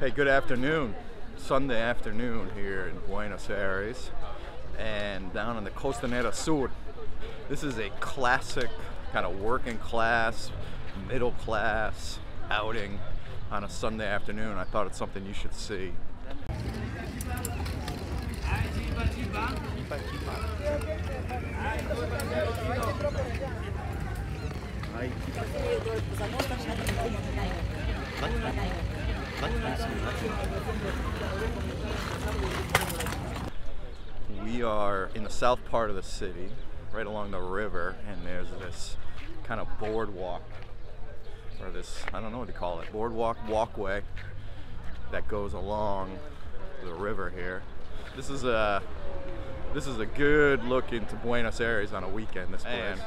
Hey, good afternoon. Sunday afternoon here in Buenos Aires and down on the Costanera Sur. This is a classic kind of working class, middle class outing on a Sunday afternoon. I thought it's something you should see. We are in the south part of the city, right along the river, and there's this kind of boardwalk, or this, I don't know what to call it, boardwalk walkway that goes along the river here. This is a this is a good look into Buenos Aires on a weekend. This place. And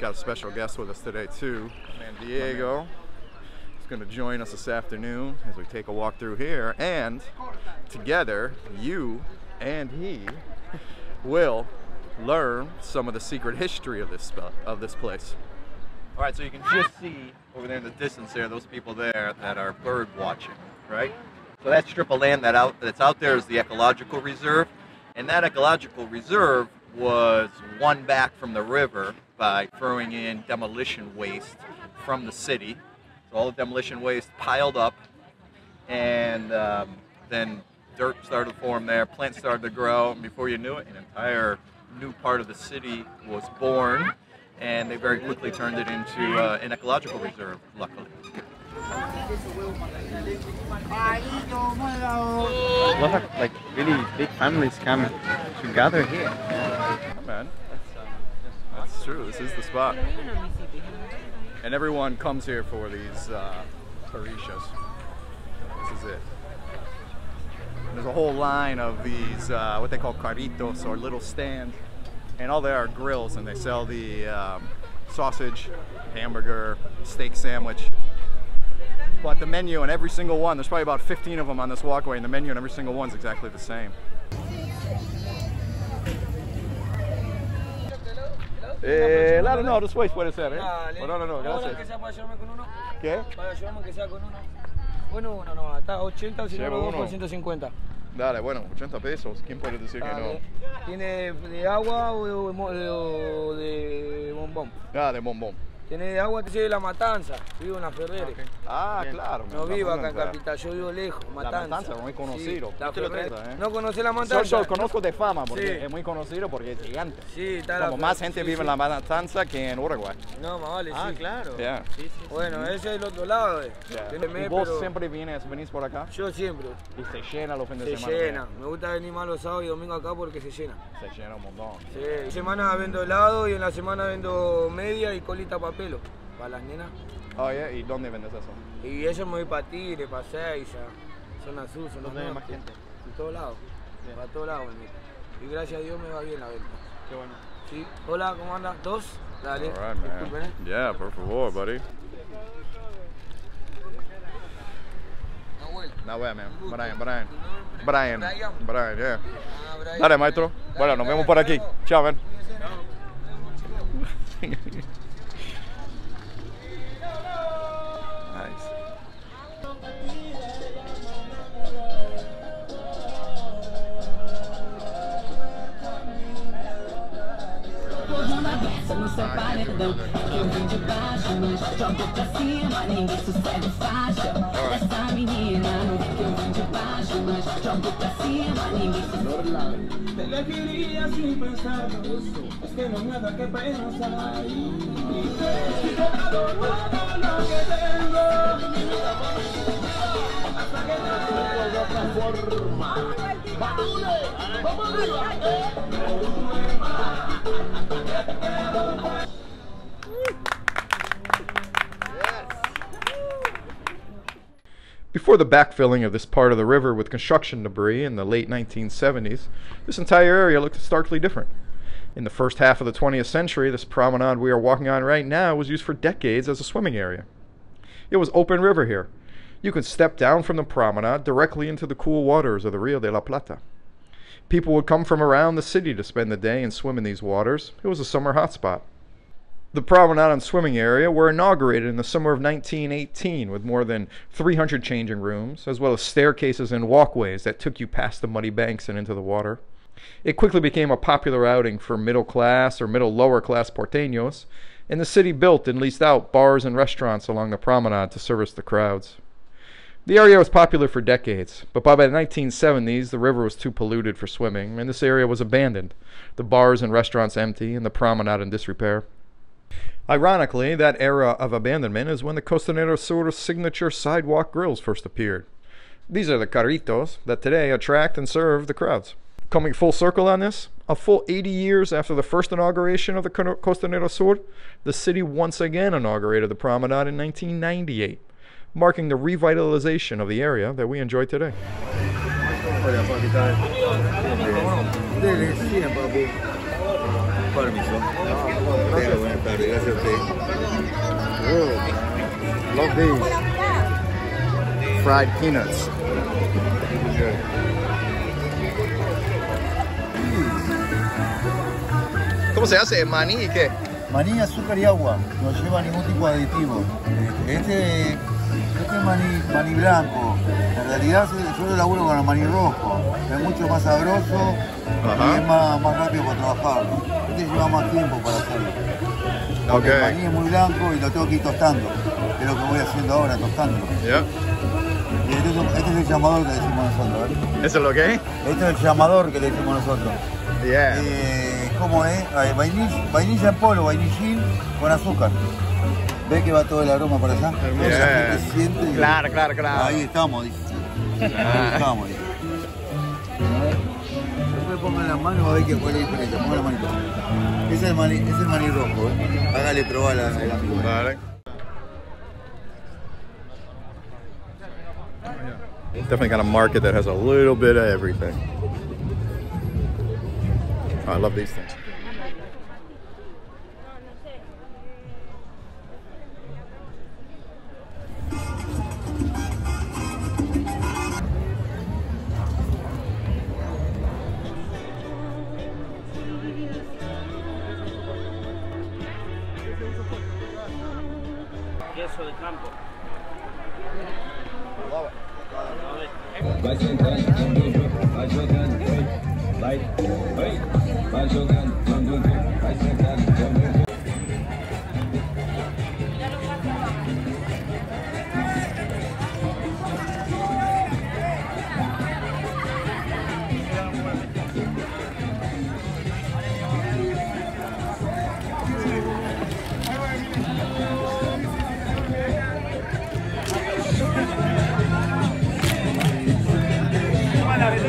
got a special guest with us today too, man Diego. He's going to join us this afternoon as we take a walk through here, and together, you and he will learn some of the secret history of this of this place. All right, so you can just see over there in the distance there, those people there that are bird watching, right? So that strip of land that out that's out there is the ecological reserve, and that ecological reserve was won back from the river by throwing in demolition waste from the city. All the demolition waste piled up, and um, then dirt started to form there, plants started to grow, and before you knew it, an entire new part of the city was born, and they very quickly turned it into uh, an ecological reserve, luckily. A lot of like really big families come to gather here. Yeah, man. That's true. This is the spot. And everyone comes here for these uh, parrillas. This is it. And there's a whole line of these, uh, what they call carritos, or little stands. And all they are grills, and they sell the um, sausage, hamburger, steak sandwich. But the menu on every single one, there's probably about 15 of them on this walkway, and the menu on every single one's exactly the same. Eh, claro, no, después puede ser, ¿eh? Dale. Oh, no, no, gracias. que sea para ayudarme con uno. ¿Qué? Para ayudarme que sea con uno. Bueno, uno no, está 80 o si no, uno. por 150. Dale, bueno, 80 pesos. ¿Quién puede decir que Dale. no? ¿Tiene de agua o de- o de bombón? Ah, de bombón. Tiene de agua, de La Matanza, vivo en La Ferrere. Ah, Bien. claro. No la vivo acá en Matanza. Capital, yo vivo lejos, La Matanza. Matanza, muy conocido. Sí, la Yo te ¿eh? ¿No conoces La Yo, Matanza? yo conozco de fama porque Sí. es muy conocido porque es gigante. Sí, está la Como más Fer- gente sí, vive sí. en La Matanza que en Uruguay. No, más vale, Ah, sí. claro. Yeah. Sí, sí, sí. Bueno, ese es el otro lado, eh. Yeah. ¿Y vos pero siempre vienes, venís por acá? Yo siempre. Y se llena los fines Se de semana. llena. Me gusta venir más los sábados y domingos acá porque se llena. Se llena un montón. Sí, semana vendo helado y en la semana vendo media y colita papelo para las nenas. Oye, ¿y dónde vendes eso? Y eso me voy para Tigre, para Seiza, zona sur, zona ¿Dónde hay más gente? En todos lados. Para todos lados venir. Y gracias a Dios me va bien la venta. Qué bueno. Sí. Hola, ¿cómo andas? ¿Dos? Dale. All right, Disculpen, ¿eh? Yeah, por favor, buddy. No, way, man. Brian, Brian. Brian. Brian. Yeah. Ah. Dale, maestro. Bueno, nos vemos por aquí. Chao, man. No seu paredão Que eu vim de baixo, mas jogo pra cima Ninguém sossega faixa. Essa menina não que eu vim de baixo Mas jogo pra cima, ninguém sossega. Te elegiría sin pensarlo, es que no hay nada que pensar. Y te todo lo que tengo. Hasta que de otra forma. ¡Vamos Before the backfilling of this part of the river with construction debris in the late 1970s, this entire area looked starkly different. In the first half of the 20th century, this promenade we are walking on right now was used for decades as a swimming area. It was open river here. You could step down from the promenade directly into the cool waters of the Rio de la Plata. People would come from around the city to spend the day and swim in these waters. It was a summer hotspot. The promenade and swimming area were inaugurated in the summer of 1918 with more than 300 changing rooms, as well as staircases and walkways that took you past the muddy banks and into the water. It quickly became a popular outing for middle class or middle lower class porteños, and the city built and leased out bars and restaurants along the promenade to service the crowds. The area was popular for decades, but by the 1970s the river was too polluted for swimming, and this area was abandoned, the bars and restaurants empty, and the promenade in disrepair. Ironically, that era of abandonment is when the Costanera Sur signature sidewalk grills first appeared. These are the carritos that today attract and serve the crowds. Coming full circle on this, a full 80 years after the first inauguration of the Costanera Sur, the city once again inaugurated the promenade in 1998, marking the revitalization of the area that we enjoy today. Tardes, gracias a usted. Love these. Fried peanuts. ¿Cómo se hace? ¿Maní y qué? Maní, azúcar y agua. No lleva ningún tipo de aditivo. Este, este es maní, maní blanco. En realidad yo lo laburo con el maní rojo. Es mucho más sabroso Ajá. y es más, más rápido para trabajarlo. Este lleva más tiempo para hacerlo. Ok. El maní es muy blanco y lo tengo que ir tostando. Es lo que voy haciendo ahora. Y este es, este es el llamador que decimos nosotros. ¿eh? ¿Eso es lo que? Este es el llamador que le decimos nosotros. Yeah. Eh, ¿Cómo es? Ah, vainilla, vainilla en polvo, vainillín con azúcar. ¿Ves que va todo el aroma para allá? Yeah. Gente siente Claro, claro, claro. Ahí estamos, dice. Ahí estamos, dice. Después pongan la mano a ver qué fue la diferencia. Pongan la manito. Es el maní, es el maní rojo, ¿eh? Hágale probar la, el. Vale. Definitely got a market that has a little bit of everything. I love these things. Queso de campo. Vai Dundu, vai jogando, oi, vai, oi, vai jogando, Dundu, vai sentando,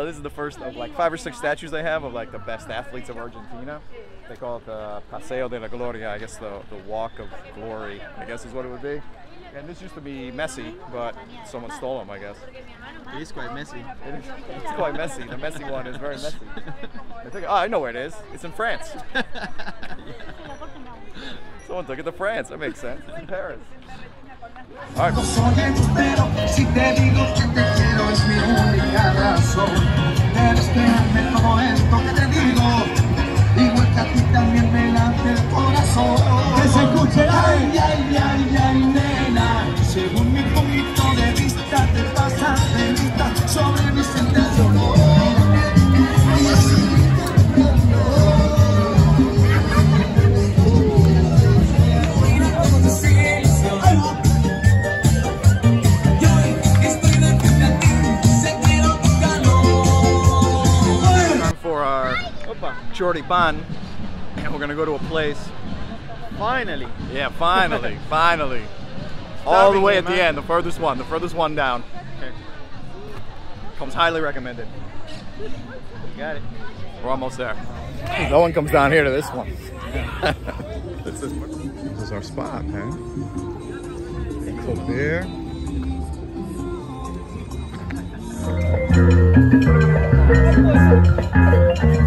So this is the first of like five or six statues they have of like the best athletes of Argentina. They call it the Paseo de la Gloria. I guess the, the walk of glory. I guess is what it would be. And this used to be Messi, but someone stole them. I guess. It is quite messy. It is, it's quite messy. The messy one is very messy. I think, oh, I know where it is. It's in France. Someone took it to France. That makes sense. It's in Paris. All right. Pero si te digo que te quiero es mi única razón. Debes creerme todo esto que te digo. Choripán, and we're gonna go to a place. Finally. Yeah, finally, finally. All the way at the end, the furthest one, the furthest one down. Okay. Comes highly recommended. You got it. We're almost there. No one comes down here to this one. this, is, this is our spot, man.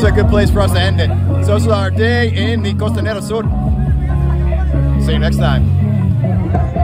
seems a good place for us to end it. So this is our day in the Costanera Sur. See you next time.